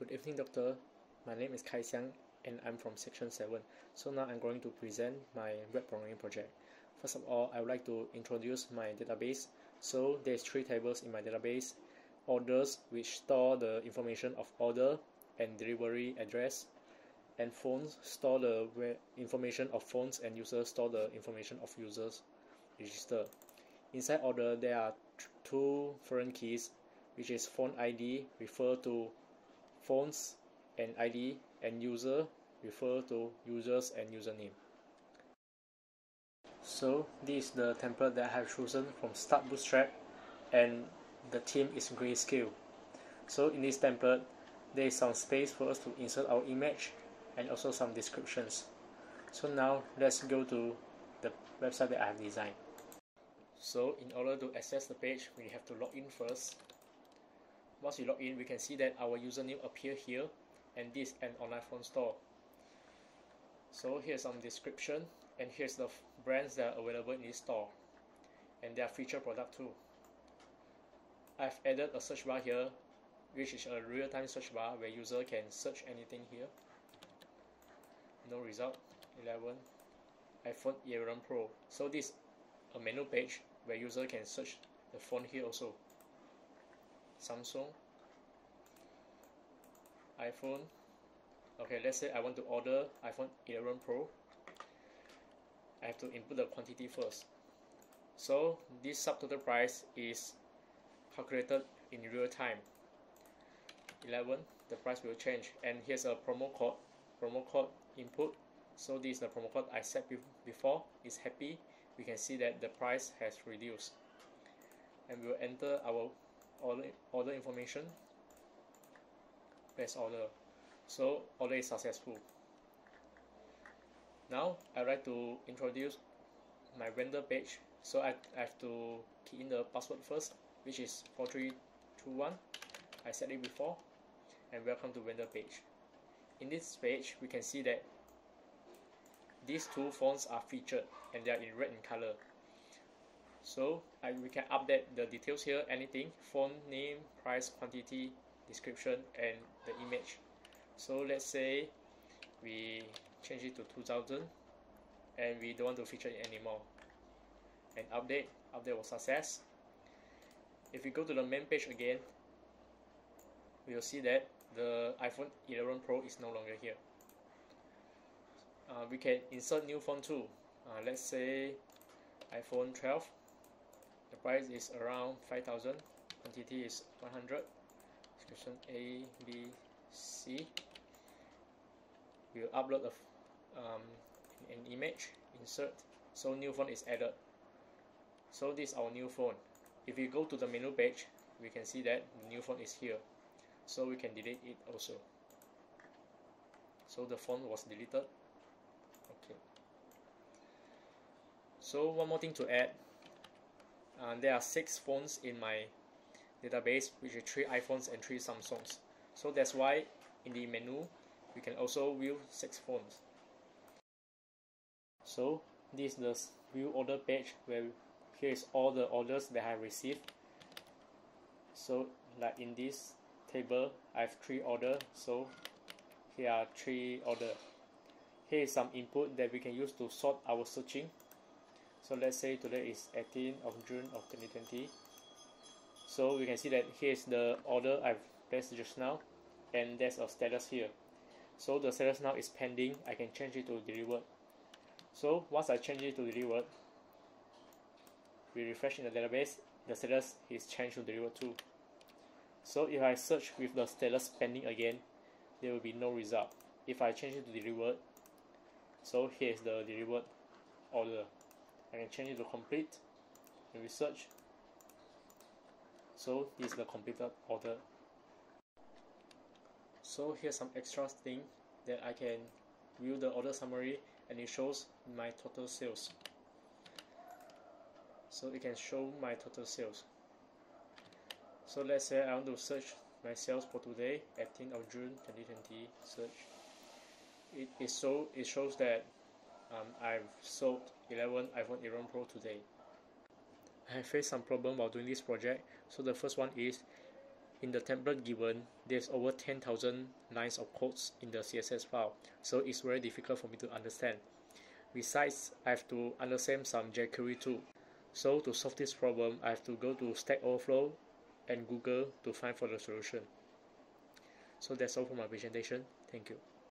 Good evening, doctor. My name is Kai Xiang and I'm from section 7. So now I'm going to present my web programming project. First of all, I would like to introduce my database. So there's three tables in my database. Orders, which store the information of order and delivery address. And phones, store the information of phones and users store the information of users register. Inside order, there are two foreign keys, which is phone ID refer to phones and ID and user refer to users and username. So this is the template that I have chosen from Start Bootstrap and the theme is Grayscale. So in this template, there is some space for us to insert our image and also some descriptions. So now let's go to the website that I have designed. So in order to access the page, we have to log in first. Once we log in, we can see that our username appear here and this an online phone store. So here's some description and here's the brands that are available in this store and their feature product too. I've added a search bar here which is a real-time search bar where user can search anything here. No result. 11 iPhone 11 Pro. So this a menu page where user can search the phone here also. Samsung iPhone. Okay let's say I want to order iPhone 11 Pro. I have to input the quantity first. So this subtotal price is calculated in real time. 11 the price will change. And here's a promo code promo code input. So this is the promo code I set before. Is happy. We can see that the price has reduced. And we'll enter our order, order information. Place order. So order is successful. Now I'd like to introduce my vendor page. So I, I have to key in the password first which is 4321 I said it before. And welcome to vendor page. In this page we can see that these two phones are featured and they are in red in color so I, we can update the details here. Anything phone name price quantity description and the image. So let's say we change it to 2000 and we don't want to feature it anymore. And update update was success. If we go to the main page again we will see that the iPhone 11 Pro is no longer here. Uh, we can insert new phone too. Uh, let's say iPhone 12 the price is around 5000 quantity is 100 description A B C. We'll upload a, um, an image insert. So new phone is added. So this is our new phone. If we go to the menu page we can see that new phone is here. So we can delete it also. So the phone was deleted. Okay. So one more thing to add uh, there are six phones in my database which is three iPhones and three Samsungs. So that's why in the menu we can also view six phones. So this is the view order page where here is all the orders that I received. So like in this table I have three order. So here are three order. Here is some input that we can use to sort our searching so let's say today is 18 of June of 2020 so we can see that here is the order I've placed just now and there's a status here. So the status now is pending. I can change it to delivered. So once I change it to delivered we refresh in the database the status is changed to delivered too. So if I search with the status pending again there will be no result. If I change it to delivered so here is the delivered order I can change it to complete and research. So this is the completed order. So here's some extra thing that I can view the order summary and it shows my total sales. So it can show my total sales. So let's say I want to search my sales for today 18th of June 2020 search. It, it, so, it shows that um, I've sold 11 iPhone 11 Pro today. I have faced some problem while doing this project. So the first one is in the template given, there's over 10,000 lines of codes in the CSS file, so it's very difficult for me to understand. Besides, I have to understand some jQuery too. So to solve this problem, I have to go to Stack Overflow and Google to find for the solution. So that's all for my presentation. Thank you.